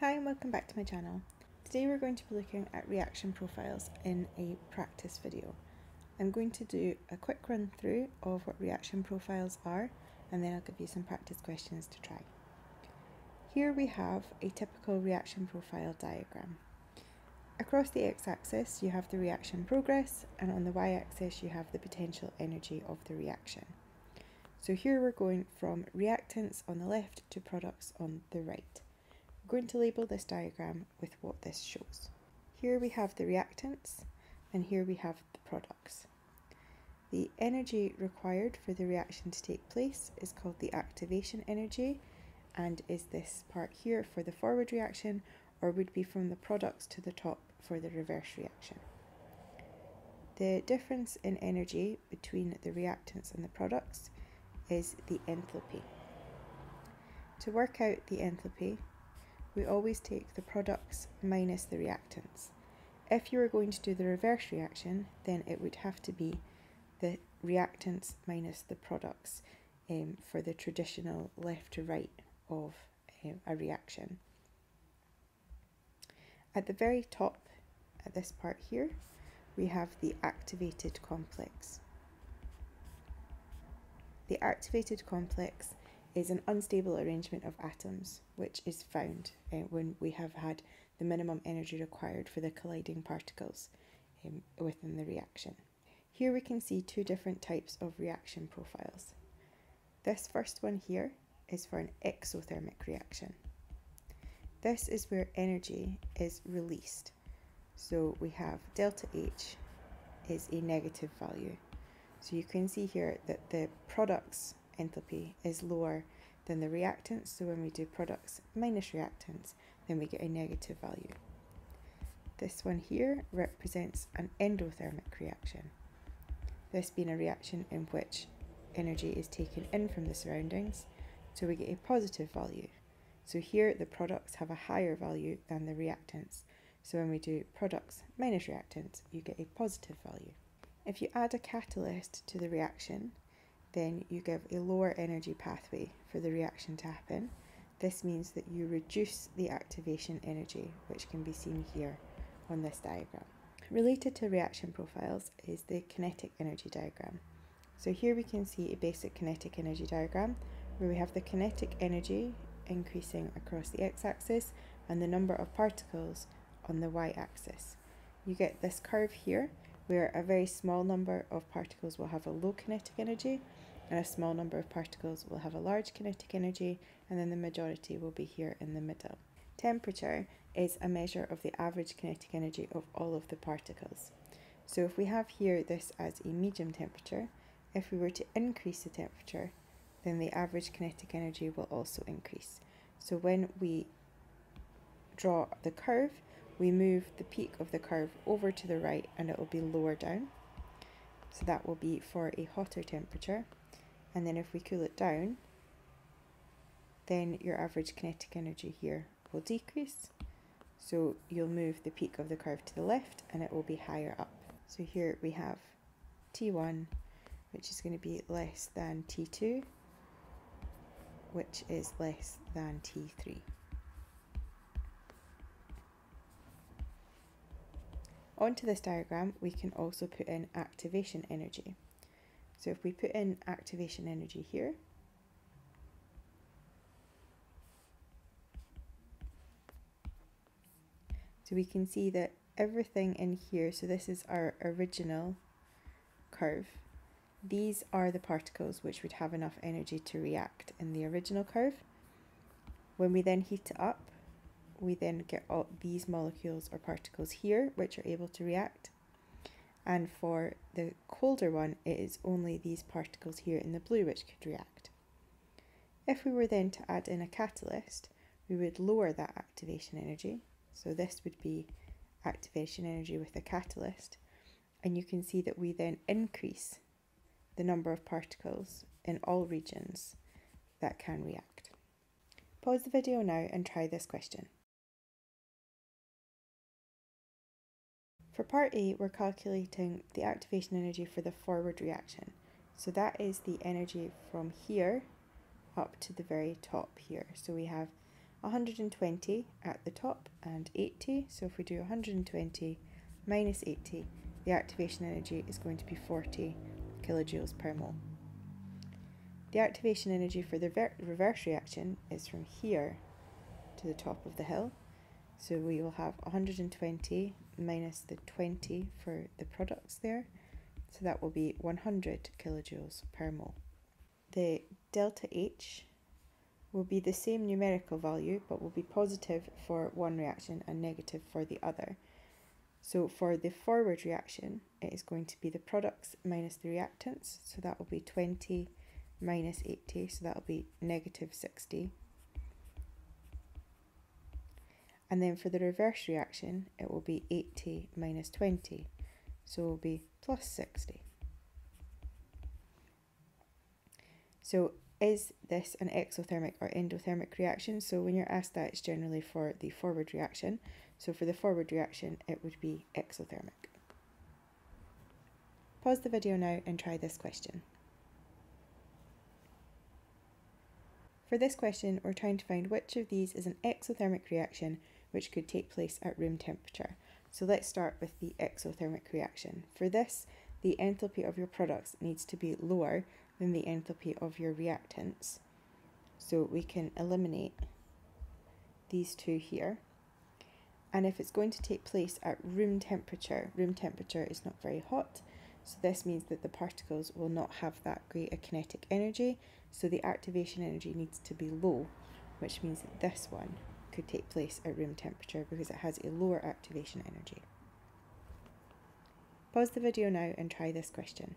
Hi and welcome back to my channel. Today we're going to be looking at reaction profiles in a practice video. I'm going to do a quick run through of what reaction profiles are and then I'll give you some practice questions to try. Here we have a typical reaction profile diagram. Across the x-axis you have the reaction progress and on the y-axis you have the potential energy of the reaction. So here we're going from reactants on the left to products on the right going to label this diagram with what this shows. Here we have the reactants and here we have the products. The energy required for the reaction to take place is called the activation energy and is this part here for the forward reaction or would be from the products to the top for the reverse reaction. The difference in energy between the reactants and the products is the enthalpy. To work out the enthalpy, we always take the products minus the reactants. If you were going to do the reverse reaction, then it would have to be the reactants minus the products um, for the traditional left to right of um, a reaction. At the very top, at this part here, we have the activated complex. The activated complex is an unstable arrangement of atoms, which is found uh, when we have had the minimum energy required for the colliding particles um, within the reaction. Here we can see two different types of reaction profiles. This first one here is for an exothermic reaction. This is where energy is released. So we have delta H is a negative value. So you can see here that the products enthalpy is lower than the reactants. So when we do products minus reactants, then we get a negative value. This one here represents an endothermic reaction. This being a reaction in which energy is taken in from the surroundings, so we get a positive value. So here the products have a higher value than the reactants. So when we do products minus reactants, you get a positive value. If you add a catalyst to the reaction, then you give a lower energy pathway for the reaction to happen. This means that you reduce the activation energy, which can be seen here on this diagram. Related to reaction profiles is the kinetic energy diagram. So here we can see a basic kinetic energy diagram where we have the kinetic energy increasing across the x-axis and the number of particles on the y-axis. You get this curve here where a very small number of particles will have a low kinetic energy and a small number of particles will have a large kinetic energy and then the majority will be here in the middle. Temperature is a measure of the average kinetic energy of all of the particles. So if we have here this as a medium temperature, if we were to increase the temperature, then the average kinetic energy will also increase. So when we draw the curve, we move the peak of the curve over to the right and it will be lower down. So that will be for a hotter temperature. And then if we cool it down, then your average kinetic energy here will decrease. So you'll move the peak of the curve to the left and it will be higher up. So here we have T1, which is going to be less than T2, which is less than T3. Onto this diagram, we can also put in activation energy. So if we put in activation energy here, so we can see that everything in here, so this is our original curve, these are the particles which would have enough energy to react in the original curve. When we then heat it up, we then get all these molecules or particles here which are able to react and for the colder one it is only these particles here in the blue which could react. If we were then to add in a catalyst we would lower that activation energy so this would be activation energy with a catalyst and you can see that we then increase the number of particles in all regions that can react. Pause the video now and try this question. For part A, we're calculating the activation energy for the forward reaction. So that is the energy from here up to the very top here. So we have 120 at the top and 80. So if we do 120 minus 80, the activation energy is going to be 40 kilojoules per mole. The activation energy for the reverse reaction is from here to the top of the hill. So we will have 120 minus the 20 for the products there. So that will be 100 kilojoules per mole. The delta H will be the same numerical value but will be positive for one reaction and negative for the other. So for the forward reaction, it is going to be the products minus the reactants. So that will be 20 minus 80, so that will be negative 60. And then for the reverse reaction, it will be 80 minus 20, so it will be plus 60. So is this an exothermic or endothermic reaction? So when you're asked that, it's generally for the forward reaction. So for the forward reaction, it would be exothermic. Pause the video now and try this question. For this question, we're trying to find which of these is an exothermic reaction which could take place at room temperature. So let's start with the exothermic reaction. For this, the enthalpy of your products needs to be lower than the enthalpy of your reactants. So we can eliminate these two here. And if it's going to take place at room temperature, room temperature is not very hot, so this means that the particles will not have that great a kinetic energy, so the activation energy needs to be low, which means that this one could take place at room temperature because it has a lower activation energy. Pause the video now and try this question.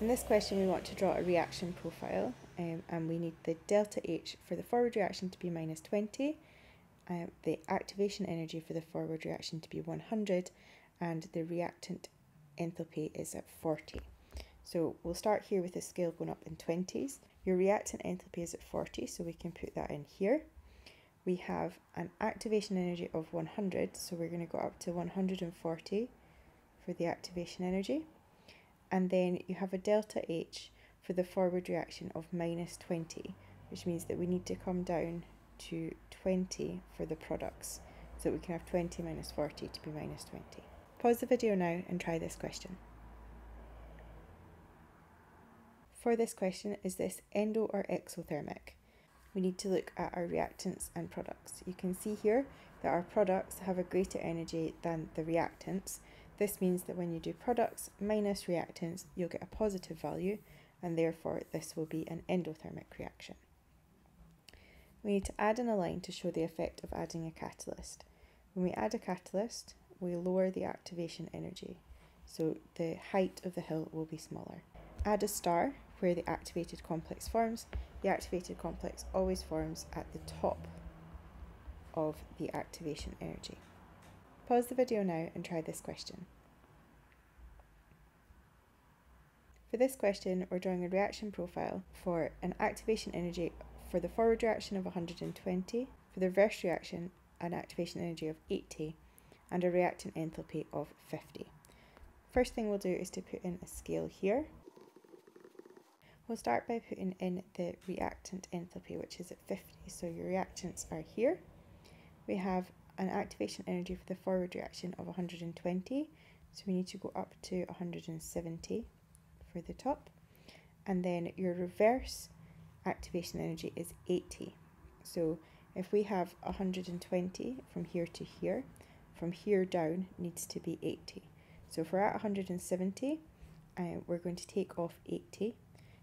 In this question, we want to draw a reaction profile um, and we need the delta H for the forward reaction to be minus 20, uh, the activation energy for the forward reaction to be 100, and the reactant enthalpy is at 40. So we'll start here with the scale going up in 20s. Your reactant enthalpy is at 40, so we can put that in here. We have an activation energy of 100, so we're going to go up to 140 for the activation energy and then you have a delta H for the forward reaction of minus 20, which means that we need to come down to 20 for the products. So we can have 20 minus 40 to be minus 20. Pause the video now and try this question. For this question, is this endo or exothermic? We need to look at our reactants and products. You can see here that our products have a greater energy than the reactants, this means that when you do products minus reactants, you'll get a positive value, and therefore this will be an endothermic reaction. We need to add in a line to show the effect of adding a catalyst. When we add a catalyst, we lower the activation energy, so the height of the hill will be smaller. Add a star where the activated complex forms. The activated complex always forms at the top of the activation energy. Pause the video now and try this question. For this question, we're drawing a reaction profile for an activation energy for the forward reaction of 120, for the reverse reaction, an activation energy of 80, and a reactant enthalpy of 50. First thing we'll do is to put in a scale here. We'll start by putting in the reactant enthalpy, which is at 50. So your reactants are here. We have an activation energy for the forward reaction of 120. So we need to go up to 170 for the top. And then your reverse activation energy is 80. So if we have 120 from here to here, from here down needs to be 80. So if we're at 170, uh, we're going to take off 80.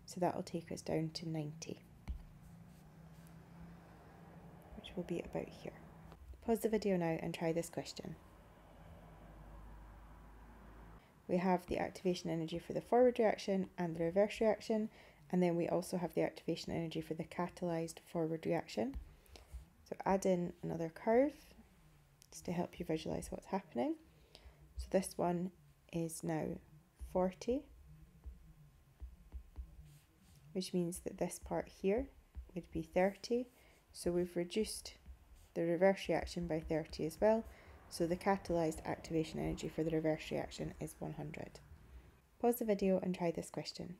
So that will take us down to 90, which will be about here. Pause the video now and try this question. We have the activation energy for the forward reaction and the reverse reaction, and then we also have the activation energy for the catalyzed forward reaction. So add in another curve just to help you visualize what's happening. So this one is now 40, which means that this part here would be 30. So we've reduced the reverse reaction by 30 as well, so the catalyzed activation energy for the reverse reaction is 100. Pause the video and try this question.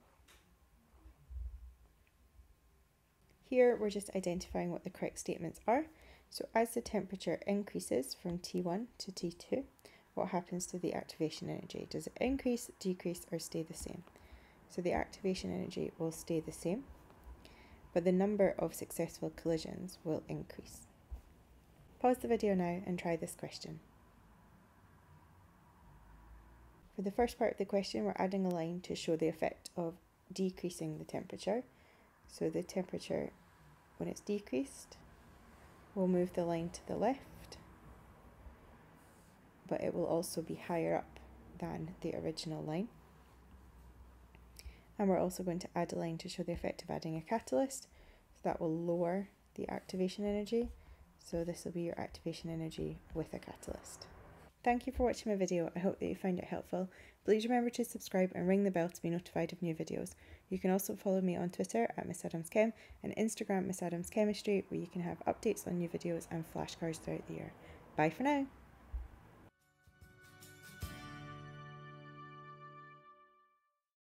Here we're just identifying what the correct statements are. So as the temperature increases from T1 to T2, what happens to the activation energy? Does it increase, decrease, or stay the same? So the activation energy will stay the same, but the number of successful collisions will increase. Pause the video now and try this question. For the first part of the question, we're adding a line to show the effect of decreasing the temperature. So the temperature, when it's decreased, we'll move the line to the left, but it will also be higher up than the original line. And we're also going to add a line to show the effect of adding a catalyst. So that will lower the activation energy. So this will be your activation energy with a catalyst. Thank you for watching my video. I hope that you found it helpful. Please remember to subscribe and ring the bell to be notified of new videos. You can also follow me on Twitter at Miss Adams Chem and Instagram Miss Adams Chemistry where you can have updates on new videos and flashcards throughout the year. Bye for now.